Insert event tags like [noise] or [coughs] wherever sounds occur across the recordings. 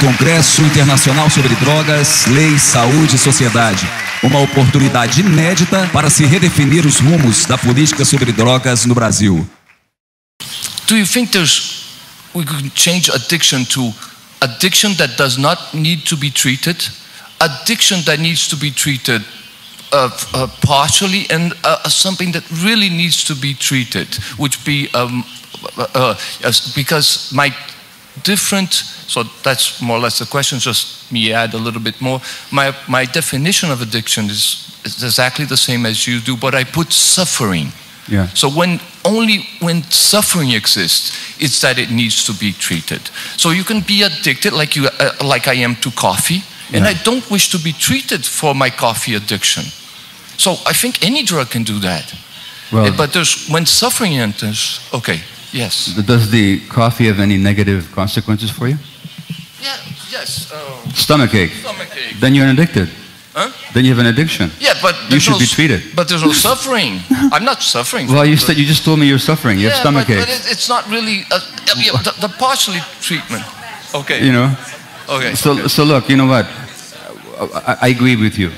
Congresso Internacional sobre Drogas, Lei, Saúde e Sociedade. Uma oportunidade inédita para se redefinir os rumos da política sobre drogas no Brasil. Do you think there's we could change addiction to addiction that does not need to be treated, addiction that needs to be treated uh, uh, partially, and uh, something that really needs to be treated, which be um, uh, uh, because my different. So that's more or less the question. Just me add a little bit more. My my definition of addiction is, is exactly the same as you do, but I put suffering. Yeah. So when only when suffering exists, it's that it needs to be treated. So you can be addicted, like you, uh, like I am to coffee, and I don't wish to be treated for my coffee addiction. So I think any drug can do that. Well, but there's when suffering enters. Okay. Yes. does the coffee have any negative consequences for you? Yeah. Yes. Uh, Stomachache. stomachache. Then you're addicted. Huh? Then you have an addiction. Yeah, but You should no be treated. But there's no suffering. [laughs] I'm not suffering. Well, you said you just told me you're suffering. You have yeah, stomachache. but, but it, it's not really uh, yeah, the, the partially treatment. Okay. you know. Okay. So, so look, you know what? I, I agree with you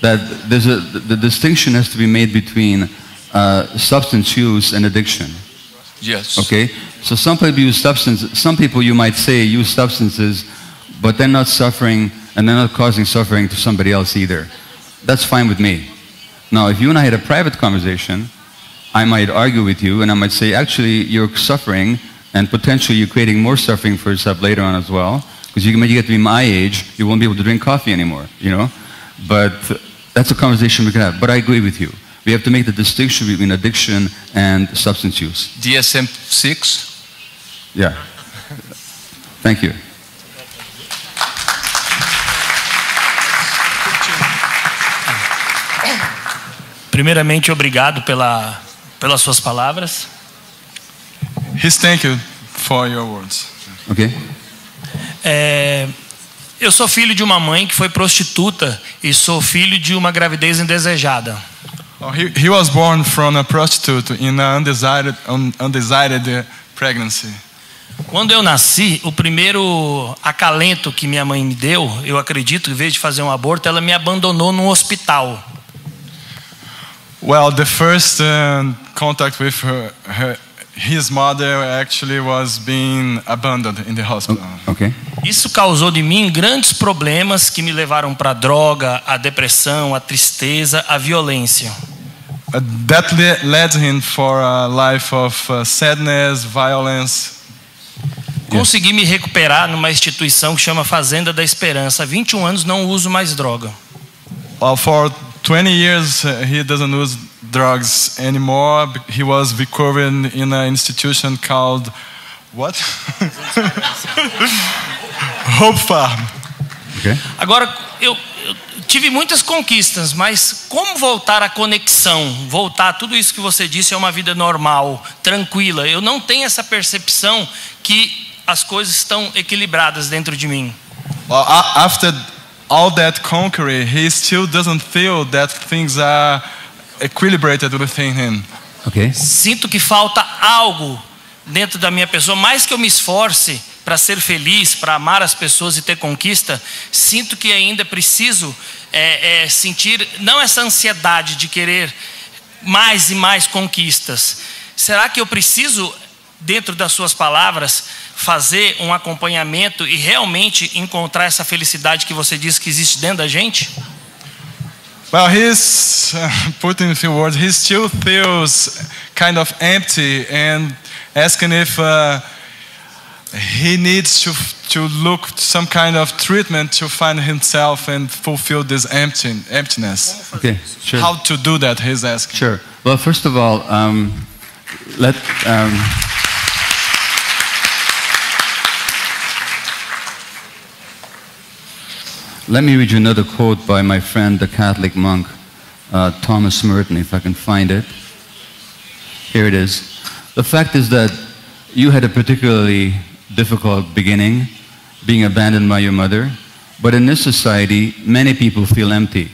that there's a the distinction has to be made between uh, substance use and addiction. Yes. Okay, so some people use substances. Some people you might say use substances, but they're not suffering and they're not causing suffering to somebody else either. That's fine with me. Now, if you and I had a private conversation, I might argue with you and I might say, actually, you're suffering and potentially you're creating more suffering for yourself later on as well. Because you, when you get to be my age, you won't be able to drink coffee anymore, you know? But that's a conversation we can have. But I agree with you. We have to make the distinction between addiction and substance use. DSM six. Yeah. Thank you. Primeiramente, obrigado pela, pelas suas palavras. His thank you for your words. Okay? É, eu sou filho de uma mãe que foi prostituta e sou filho de uma gravidez indesejada. Oh, he, he was born from a prostitute in an undesired, un, undesired pregnancy. Quando eu nasci, o primeiro acalento que minha mãe me deu, eu acredito, em vez de fazer um aborto, ela me abandonou num hospital. Well, the first uh, contact with her, her, his mother actually was being abandoned in the hospital. Okay? Isso causou de mim grandes problemas que me levaram para droga, a depressão, a tristeza, a violência. That le- led him for a life of uh, sadness, violence. Consegui me recuperar numa instituição que chama Fazenda da Esperança. Há 21 anos não uso mais droga. Well, for 20 years, uh, he doesn't use drugs anymore. He was recovering in an institution called what? [laughs] Hope Farm. Okay? Agora, eu tive muitas conquistas, mas como voltar à conexão? Voltar, tudo isso que você disse é uma vida normal, tranquila. Eu não tenho essa percepção que as coisas estão equilibradas dentro de mim. Well, a- after all that conquering, he still doesn't feel that things are equilibrated within him. Okay? Sinto que falta algo dentro da minha pessoa, mais que eu me esforce para ser feliz, para amar as pessoas e ter conquista, sinto que ainda preciso é, é, sentir não essa ansiedade de querer mais e mais conquistas. Será que eu preciso, dentro das suas palavras, fazer um acompanhamento e realmente encontrar essa felicidade que você diz que existe dentro da gente? Well, he's [laughs] uh, a few words. He still feels kind of empty and asking if uh, he needs to to look some kind of treatment to find himself and fulfill this empty, emptiness. Okay, sure. How to do that? He's asking. Sure. Well, first of all, um, let. Um, let me read you another quote by my friend, the Catholic monk, uh, Thomas Merton, if I can find it. Here it is. The fact is that you had a particularly difficult beginning, being abandoned by your mother, but in this society, many people feel empty.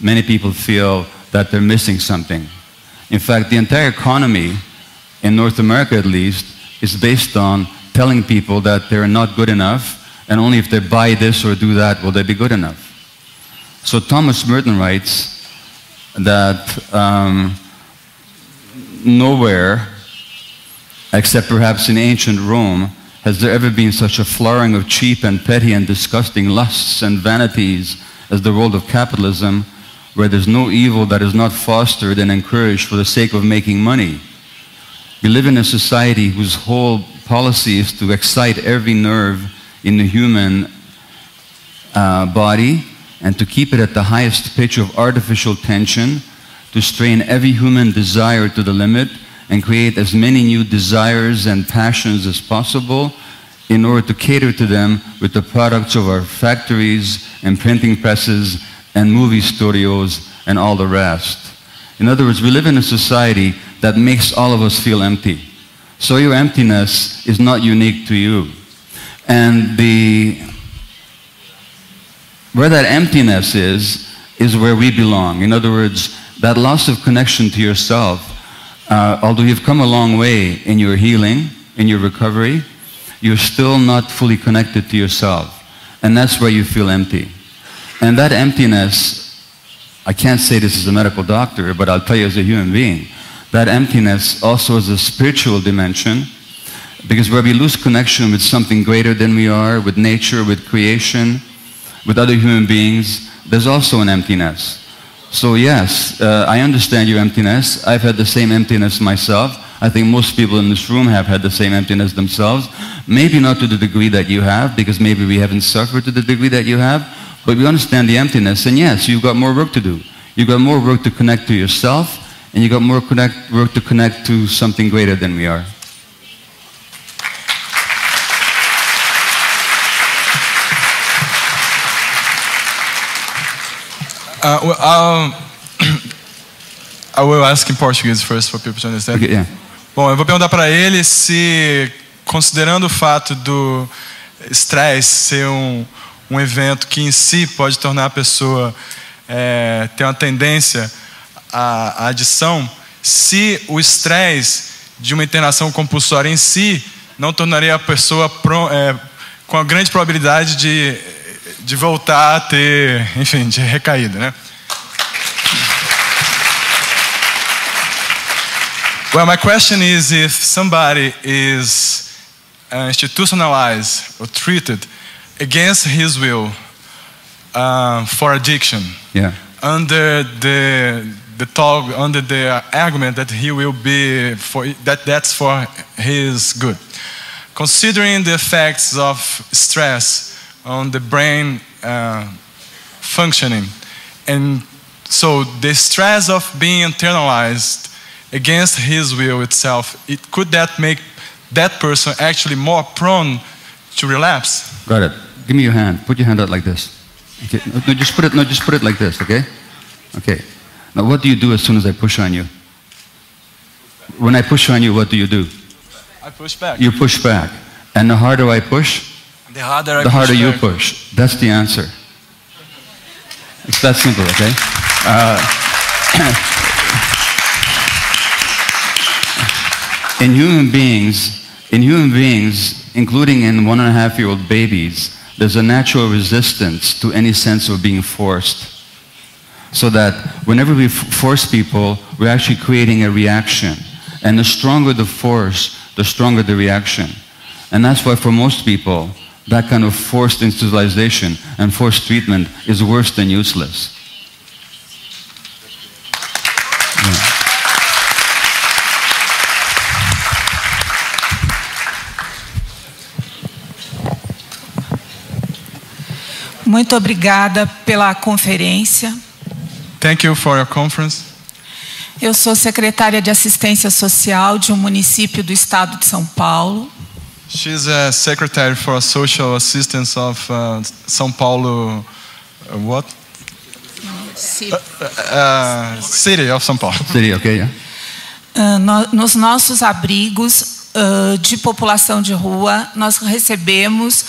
Many people feel that they're missing something. In fact, the entire economy, in North America at least, is based on telling people that they're not good enough and only if they buy this or do that will they be good enough. So Thomas Merton writes that um, nowhere, except perhaps in ancient Rome, has there ever been such a flowering of cheap and petty and disgusting lusts and vanities as the world of capitalism, where there's no evil that is not fostered and encouraged for the sake of making money. We live in a society whose whole policy is to excite every nerve in the human uh, body and to keep it at the highest pitch of artificial tension, to strain every human desire to the limit and create as many new desires and passions as possible in order to cater to them with the products of our factories and printing presses and movie studios and all the rest. In other words, we live in a society that makes all of us feel empty. So your emptiness is not unique to you. And the, where that emptiness is, is where we belong. In other words, that loss of connection to yourself, uh, although you've come a long way in your healing, in your recovery, you're still not fully connected to yourself. And that's where you feel empty. And that emptiness, I can't say this as a medical doctor, but I'll tell you as a human being, that emptiness also has a spiritual dimension because where we lose connection with something greater than we are, with nature, with creation, with other human beings, there's also an emptiness. So yes, uh, I understand your emptiness. I've had the same emptiness myself. I think most people in this room have had the same emptiness themselves. Maybe not to the degree that you have, because maybe we haven't suffered to the degree that you have, but we understand the emptiness. And yes, you've got more work to do. You've got more work to connect to yourself, and you've got more connect, work to connect to something greater than we are. Uh, um, I will ask in Portuguese first for people to understand. Okay, yeah. Bom, eu vou perguntar para ele se, considerando o fato do estresse ser um, um evento que em si pode tornar a pessoa é, ter uma tendência à, à adição, se o estresse de uma internação compulsória em si não tornaria a pessoa pro, é, com a grande probabilidade de, de voltar a ter, enfim, de recaída, né? Well, my question is if somebody is uh, institutionalized or treated against his will uh, for addiction, Yeah. under the the talk, under the argument that he will be for that that's for his good. Considering the effects of stress on the brain uh, functioning, and so the stress of being internalized against his will itself, it could that make that person actually more prone to relapse? Got it. Give me your hand. Put your hand out like this. Okay. No, no, just put it. No, just put it like this. Okay. Okay. Now, what do you do as soon as I push on you? When I push on you, what do you do? I push back. You push back. And the harder I push, the harder the harder you push. That's the answer. It's that simple, okay? Uh, [coughs] in human beings, in human beings, including in one and a half year old babies, there's a natural resistance to any sense of being forced. So that whenever we f- force people, we're actually creating a reaction. And the stronger the force, the stronger the reaction. And that's why for most people, that kind of forced institutionalization and forced treatment is worse than useless. Muito obrigada pela conferência. Thank you for your conference. Eu sou secretária de assistência social de um município do estado de São Paulo. She's a secretary for social assistance of uh, São Paulo. uh, what? Uh, city of São Paulo. City, okay, yeah? Ah, no- nos nossos abrigos de população de rua, nós recebemos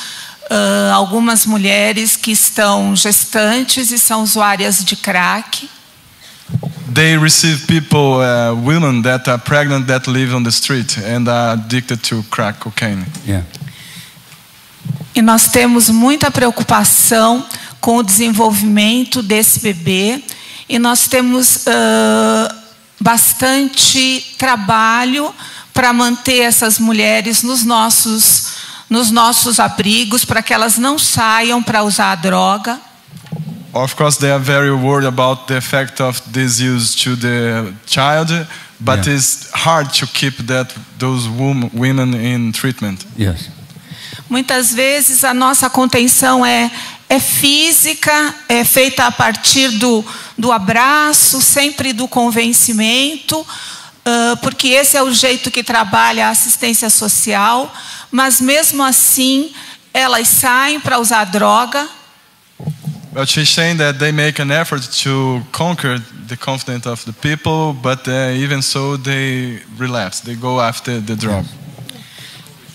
algumas mulheres que estão gestantes e são usuárias de crack. They receive people, uh, women that are pregnant that live on the street and are addicted to crack cocaine. Yeah. e nós temos muita preocupação com o desenvolvimento desse bebê e nós temos uh, bastante trabalho para manter essas mulheres nos nossos, nos nossos abrigos, para que elas não saiam para usar a droga. Of course, they are very worried about the effect of this use to the child, but Yeah. it's hard to keep that those wom- women in treatment. Yes. Muitas vezes a nossa contenção é, é física, é feita a partir do, do abraço, sempre do convencimento, ah, porque esse é o jeito que trabalha a assistência social, mas mesmo assim elas saem para usar droga. But she's saying that they make an effort to conquer the confidence of the people, but uh, even so, they relapse. They go after the drug.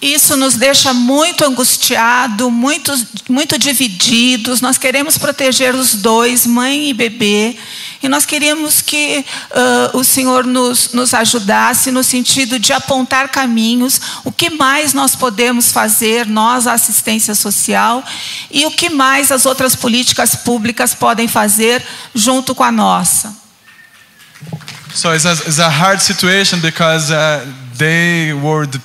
Isso nos deixa muito angustiado, muito, muito divididos. Nós queremos proteger os dois, mãe e bebê. E nós queríamos que ah, o Senhor nos, nos ajudasse no sentido de apontar caminhos, o que mais nós podemos fazer, nós, a assistência social, e o que mais as outras políticas públicas podem fazer junto com a nossa. So it's a, it's a hard situation because uh, they worried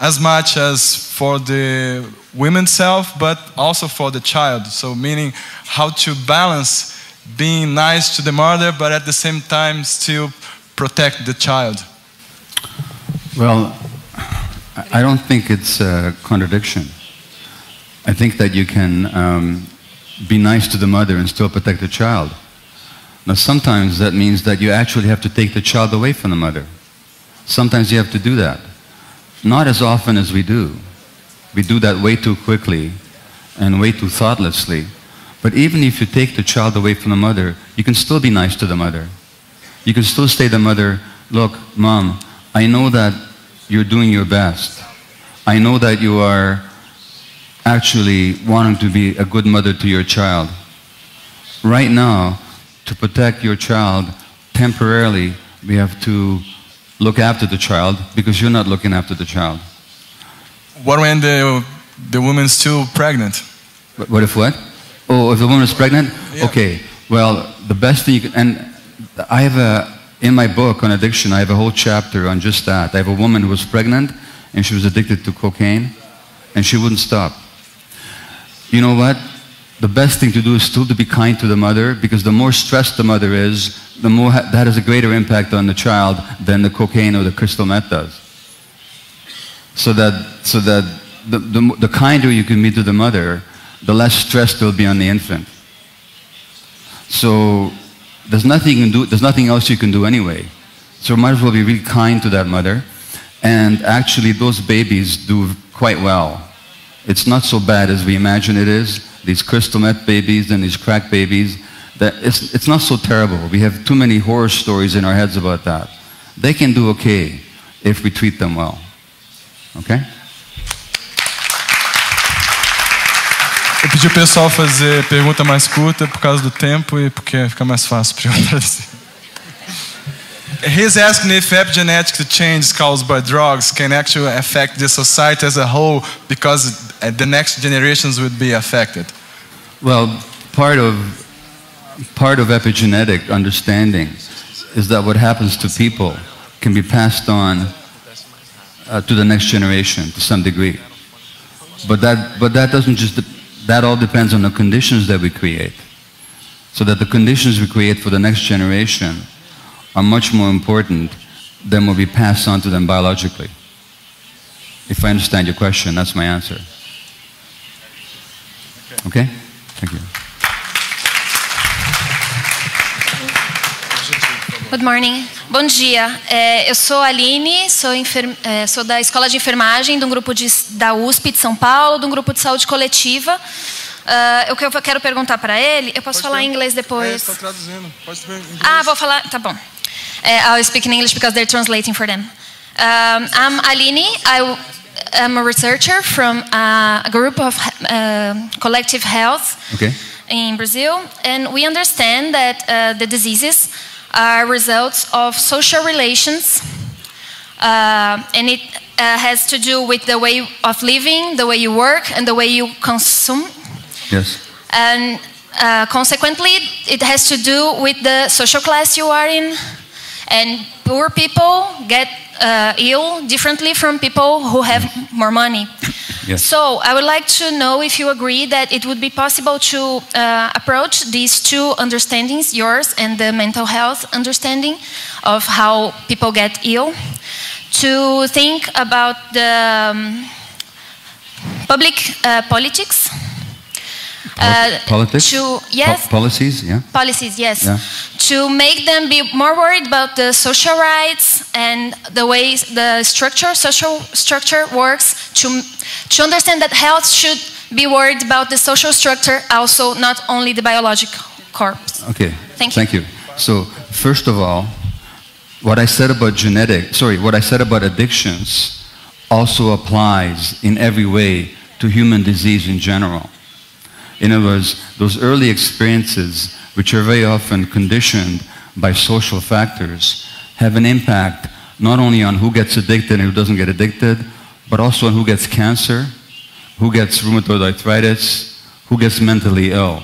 as much as for the women's self, but also for the child. So meaning how to balance being nice to the mother, but at the same time still protect the child. Well, I don't think it's a contradiction. I think that you can um, be nice to the mother and still protect the child. Now, sometimes that means that you actually have to take the child away from the mother. Sometimes you have to do that. Not as often as we do. We do that way too quickly and way too thoughtlessly. But even if you take the child away from the mother, you can still be nice to the mother. You can still say to the mother, look, mom, I know that you're doing your best. I know that you are actually wanting to be a good mother to your child. Right now, to protect your child, temporarily, we have to look after the child because you're not looking after the child. What when the the woman's still pregnant? What what if what? Oh, if the woman is pregnant? Yeah. Okay. Well, the best thing you can, and I have a, in my book on addiction, I have a whole chapter on just that. I have a woman who was pregnant and she was addicted to cocaine and she wouldn't stop. You know what? The best thing to do is still to be kind to the mother because the more stressed the mother is, the more ha- that has a greater impact on the child than the cocaine or the crystal meth does. So that, so that the, the, the kinder you can be to the mother, the less stress there will be on the infant. So there's nothing you can do, there's nothing else you can do anyway. So might as well be really kind to that mother. And actually those babies do quite well. It's not so bad as we imagine it is. These crystal meth babies and these crack babies, that it's, it's not so terrible. We have too many horror stories in our heads about that. They can do okay if we treat them well. Okay? Eu pedi o pessoal fazer pergunta mais curta por causa do tempo e porque fica mais fácil para eu. [laughs] He's asking if epigenetic changes caused by drugs can actually affect the society as a whole because the next generations would be affected. Well, part of, part of epigenetic understanding is that what happens to people can be passed on uh, to the next generation to some degree. But that, but that doesn't just, that all depends on the conditions that we create. So that the conditions we create for the next generation are much more important than what we pass on to them biologically. If I understand your question, that's my answer. Okay? Thank you. Good morning. Bom dia. É, eu sou a Aline, sou, enfer- é, sou da Escola de Enfermagem, de um grupo de, da USP de São Paulo, de um grupo de saúde coletiva. Ah, o que eu quero perguntar para ele, eu posso falar em inglês depois? É, traduzindo. Pode em inglês. Ah, vou falar. Tá bom. Uh, I'll speak in English because they're translating for them. Um, I'm Aline. I am a researcher from uh, a group of uh, collective health Okay? in Brazil, and we understand that uh, the diseases are results of social relations, uh, and it uh, has to do with the way of living, the way you work, and the way you consume. Yes. And uh, consequently, it has to do with the social class you are in. And poor people get uh, ill differently from people who have more money. Yes. So I would like to know if you agree that it would be possible to uh, approach these two understandings, yours and the mental health understanding of how people get ill, to think about the um, public uh, politics. Uh, Politics? To, Po- policies, yeah. policies, yes. Yeah. To make them be more worried about the social rights and the way the structure, social structure works, to, to understand that health should be worried about the social structure also, not only the biological corpse. Okay. Thank you. Thank you. So, first of all, what I said about genetic, sorry, what I said about addictions also applies in every way to human disease in general. In other words, those early experiences, which are very often conditioned by social factors, have an impact not only on who gets addicted and who doesn't get addicted, but also on who gets cancer, who gets rheumatoid arthritis, who gets mentally ill.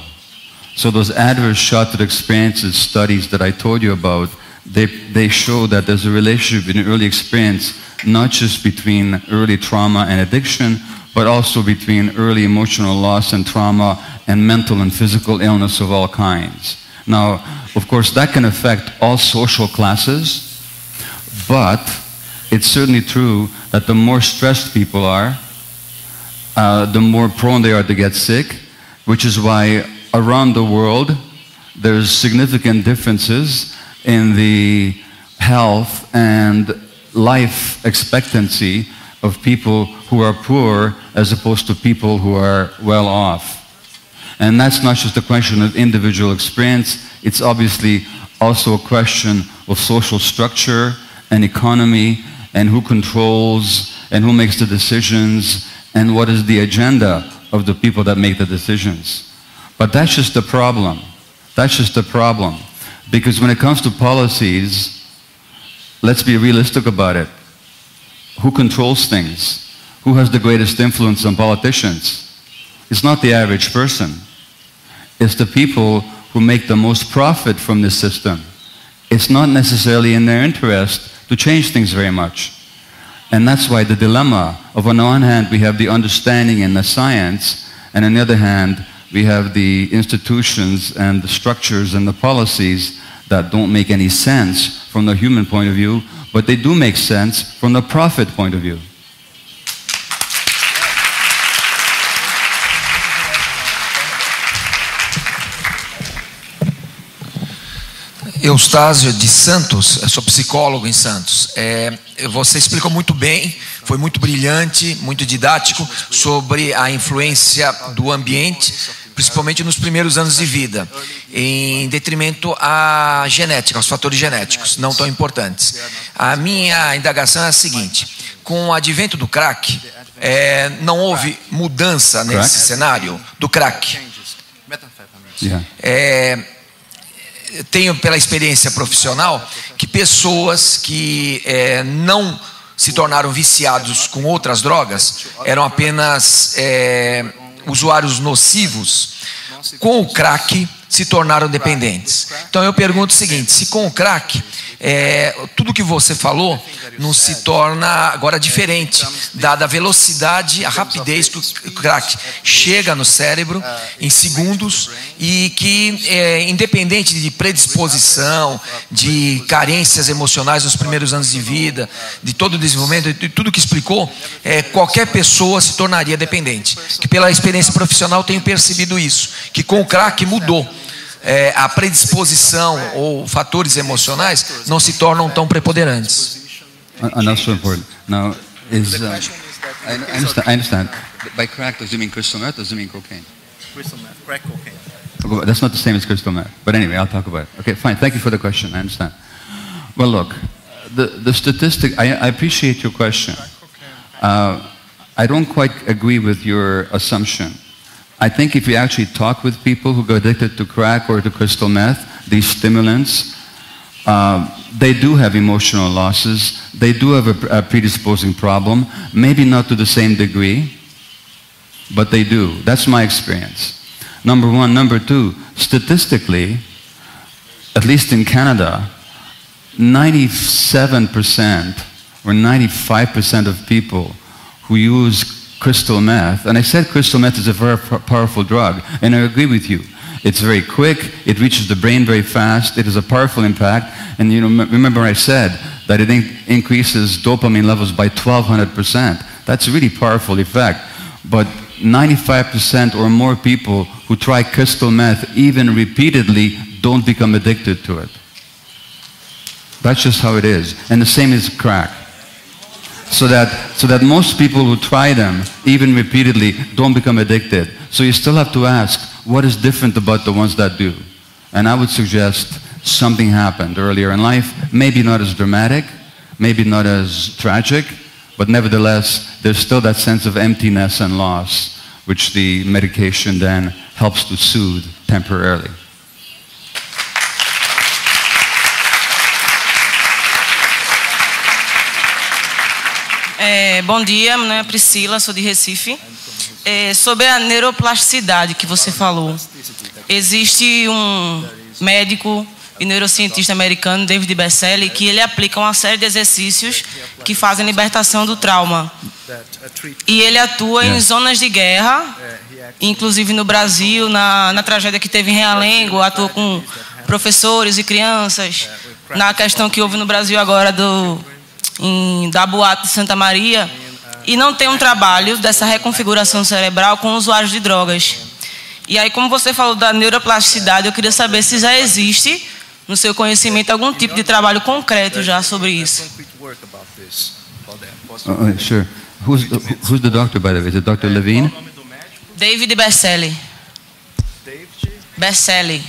So those adverse childhood experiences studies that I told you about, they, they show that there's a relationship in early experience, not just between early trauma and addiction, but also between early emotional loss and trauma and mental and physical illness of all kinds. Now, of course, that can affect all social classes, but it's certainly true that the more stressed people are, uh, the more prone they are to get sick, which is why around the world there's significant differences in the health and life expectancy of people who are poor as opposed to people who are well off. And that's not just a question of individual experience, it's obviously also a question of social structure and economy and who controls and who makes the decisions and what is the agenda of the people that make the decisions. But that's just the problem. That's just the problem. Because when it comes to policies, let's be realistic about it. Who controls things? Who has the greatest influence on politicians? It's not the average person. It's the people who make the most profit from this system. It's not necessarily in their interest to change things very much. And that's why the dilemma of on the one hand we have the understanding and the science, and on the other hand we have the institutions and the structures and the policies that don't make any sense from the human point of view, but they do make sense from the profit point of view. Eustácio de Santos, eu sou psicólogo em Santos. É, você explicou muito bem, foi muito brilhante, muito didático sobre a influência do ambiente, principalmente nos primeiros anos de vida, em detrimento à genética, aos fatores genéticos, não tão importantes. A minha indagação é a seguinte: com o advento do crack, é, não houve mudança nesse Crack? cenário do crack. Yeah. É, tenho pela experiência profissional que pessoas que é, não se tornaram viciados com outras drogas eram apenas é, usuários nocivos. Com o crack se tornaram dependentes. Então eu pergunto o seguinte: se com o crack é, tudo que você falou não se torna agora diferente, dada a velocidade, a rapidez que o crack chega no cérebro em segundos e que, é, independente de predisposição, de carências emocionais nos primeiros anos de vida, de todo o desenvolvimento, de tudo que explicou, é, qualquer pessoa se tornaria dependente. Que pela experiência profissional tenho percebido isso, que com o crack mudou. É, a predisposição ou fatores emocionais não se tornam tão preponderantes. And and that's so important. Now, is, uh, I, I understand, I understand. By crack, does it mean crystal meth or does it mean cocaine? Crystal meth, crack cocaine. That's not the same as crystal meth. But anyway, I'll talk about it. Okay, fine. Thank you for the question. I understand. Well, look, the, the statistic, I, I appreciate your question. Uh, I don't quite agree with your assumption. I think if you actually talk with people who go addicted to crack or to crystal meth, these stimulants, Uh, they do have emotional losses. They do have a, a predisposing problem, maybe not to the same degree, but they do. That's my experience. Number one. Number two, statistically, at least in Canada, 97% or 95% of people who use crystal meth, and I said crystal meth is a very powerful drug, and I agree with you. It's very quick, it reaches the brain very fast, it has a powerful impact, and you know, remember I said that it in- increases dopamine levels by 1200%. That's a really powerful effect. But 95% or more people who try crystal meth, even repeatedly, don't become addicted to it. That's just how it is. And the same is crack. So that, so that most people who try them, even repeatedly, don't become addicted. So you still have to ask, what is different about the ones that do? And I would suggest something happened earlier in life, maybe not as dramatic, maybe not as tragic, but nevertheless, there's still that sense of emptiness and loss, which the medication then helps to soothe temporarily. É, bom dia, meu nome é Priscila, sou de Recife. É, sobre a neuroplasticidade que você falou, existe um médico e neurocientista americano, David Berceli, que ele aplica uma série de exercícios que fazem libertação do trauma. E ele atua em zonas de guerra, inclusive no Brasil, na, na tragédia que teve em Realengo, atua com professores e crianças, na questão que houve no Brasil agora do, em, da boate de Santa Maria, e não tem um trabalho dessa reconfiguração cerebral com usuários de drogas. E aí, como você falou da neuroplasticidade, eu queria saber se já existe, no seu conhecimento, algum tipo de trabalho concreto já sobre isso. Uh, uh, sure. Who's, who's the doctor, by the way? Is it Dr. Levine? David Berceli. Berceli.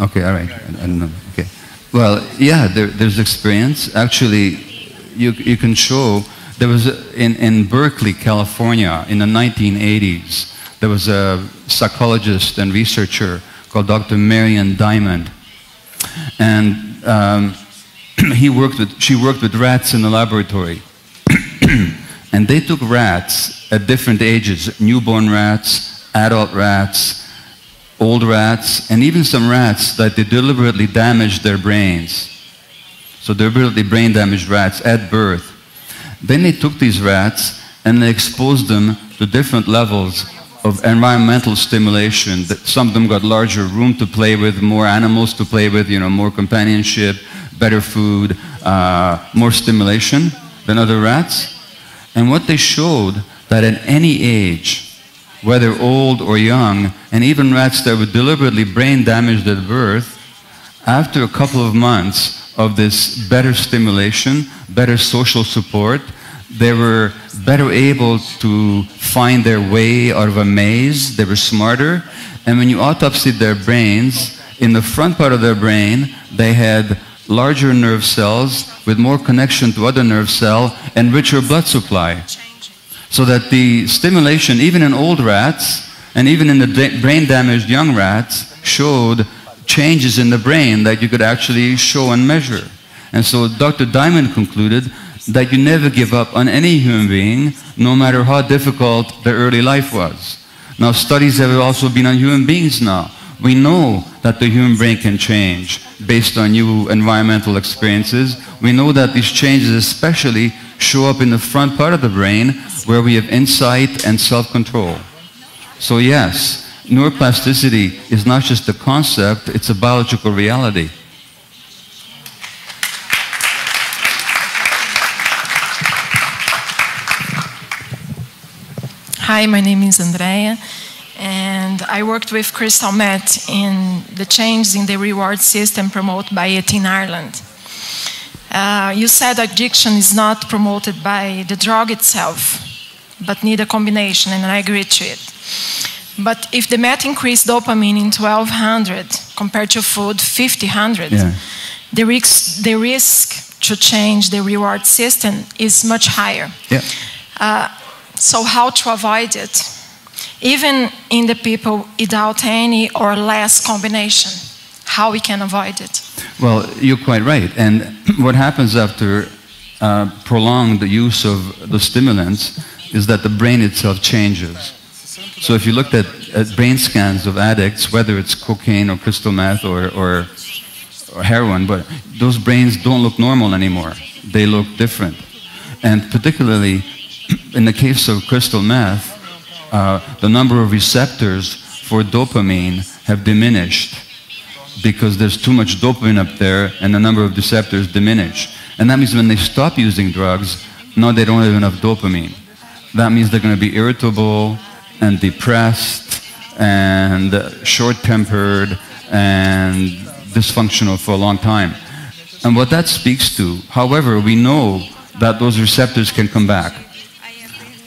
Okay, all right. I, I don't know. Okay. Well, yeah, there, there's experience. Actually, you, you can show, there was, a, in, in Berkeley, California, in the 1980s, there was a psychologist and researcher called Dr. Marion Diamond. And um, [clears throat] he worked with, she worked with rats in the laboratory. [clears throat] and they took rats at different ages, newborn rats, adult rats, old rats, and even some rats that they deliberately damaged their brains. So they deliberately brain damaged rats at birth. Then they took these rats and they exposed them to different levels of environmental stimulation. Some of them got larger room to play with, more animals to play with, you know, more companionship, better food, uh, more stimulation than other rats. And what they showed that at any age, whether old or young, and even rats that were deliberately brain damaged at birth, after a couple of months of this better stimulation, better social support, they were better able to find their way out of a maze. They were smarter. And when you autopsied their brains, in the front part of their brain, they had larger nerve cells with more connection to other nerve cell and richer blood supply. So that the stimulation, even in old rats, and even in the brain damaged young rats, showed changes in the brain that you could actually show and measure. And so Dr. Diamond concluded that you never give up on any human being, no matter how difficult their early life was. Now, studies have also been on human beings now. We know that the human brain can change based on new environmental experiences. We know that these changes especially show up in the front part of the brain where we have insight and self-control. So yes, neuroplasticity is not just a concept, it's a biological reality. Hi, my name is Andrea, and I worked with Crystal Met in the change in the reward system promoted by it in Ireland. Uh, you said addiction is not promoted by the drug itself, but need a combination, and I agree to it. But if the met increased dopamine in 1200 compared to food 5000, Yeah. the, risk, the risk to change the reward system is much higher. Yeah. Uh, so how to avoid it? Even in the people without any or less combination, how we can avoid it? Well, you're quite right. And [clears throat] what happens after uh, prolonged use of the stimulants is that the brain itself changes. So if you looked at, at brain scans of addicts, whether it's cocaine or crystal meth or, or, or heroin, but those brains don't look normal anymore. They look different. And particularly [clears throat] in the case of crystal meth, uh, the number of receptors for dopamine have diminished because there's too much dopamine up there and the number of receptors diminish. And that means when they stop using drugs, now they don't have enough dopamine. That means they're going to be irritable and depressed and short-tempered and dysfunctional for a long time. And what that speaks to, however, we know that those receptors can come back.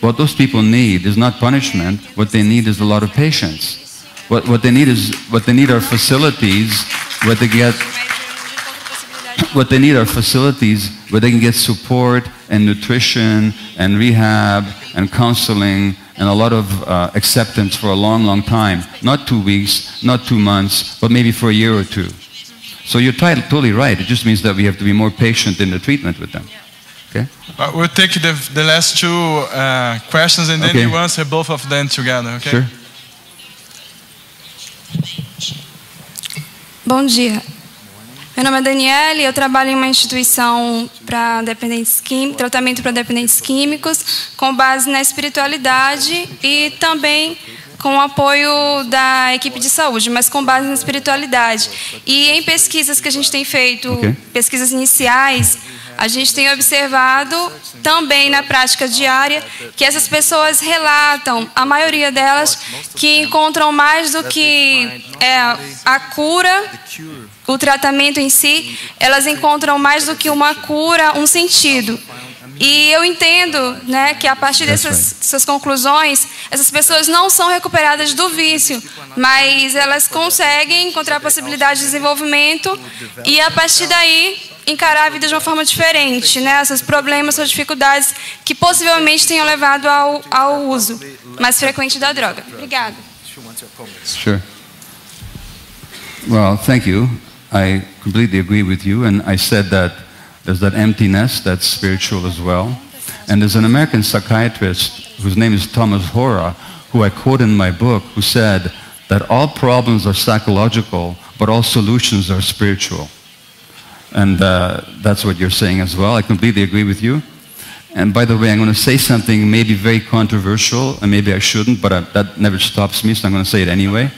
What those people need is not punishment. What they need is a lot of patience. What, what they need is what they need are facilities where they get what they need are facilities where they can get support and nutrition and rehab and counseling and a lot of uh, acceptance for a long, long time. Not two weeks, not two months, but maybe for a year or two. So you're totally right. It just means that we have to be more patient in the treatment with them. Okay? Uh, we'll take the, the last two uh, questions and then Okay. you answer both of them together, okay? Sure. Bom dia. Meu nome é Daniela e eu trabalho em uma instituição para dependentes químicos, tratamento para dependentes químicos, com base na espiritualidade e também com o apoio da equipe de saúde, mas com base na espiritualidade. E em pesquisas que a gente tem feito, Ok. pesquisas iniciais, a gente tem observado também na prática diária que essas pessoas relatam, a maioria delas, que encontram mais do que é, a cura, o tratamento em si, elas encontram mais do que uma cura, um sentido. E eu entendo né, que a partir dessas suas conclusões, essas pessoas não são recuperadas do vício, mas elas conseguem encontrar possibilidade de desenvolvimento e a partir daí encarar a vida de uma forma diferente, né? Esses problemas ou dificuldades que possivelmente tenham levado ao, ao uso mais frequente da droga. Obrigada. Sure. Well, thank you. I completely agree with you. And I said that there's that emptiness that's spiritual as well. And there's an American psychiatrist whose name is Thomas Hora, who I quote in my book, who said that all problems are psychological, but all solutions are spiritual. And uh, that's what you're saying as well. I completely agree with you. And by the way, I'm going to say something maybe very controversial, and maybe I shouldn't, but I, that never stops me, so I'm going to say it anyway.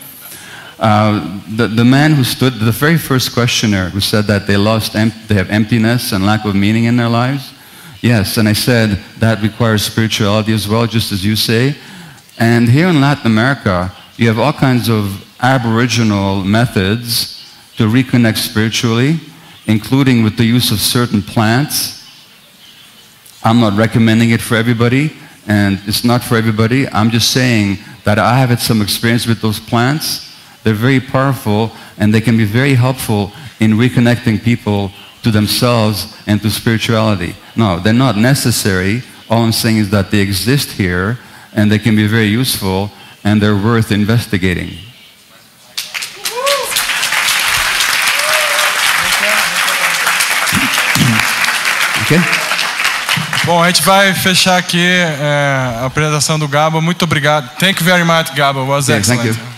Uh, the, the man who stood, the very first questioner who said that they lost, they have emptiness and lack of meaning in their lives. Yes, and I said that requires spirituality as well, just as you say. And here in Latin America, you have all kinds of aboriginal methods to reconnect spiritually, including with the use of certain plants. I'm not recommending it for everybody, and it's not for everybody. I'm just saying that I have had some experience with those plants. They're very powerful, and they can be very helpful in reconnecting people to themselves and to spirituality. No, they're not necessary. All I'm saying is that they exist here, and they can be very useful, and they're worth investigating. [coughs] Okay? Bom, a gente vai fechar aqui é, a apresentação do Gabo. Muito obrigado. Thank you very much, Gabo. It was Yeah, thank excellent.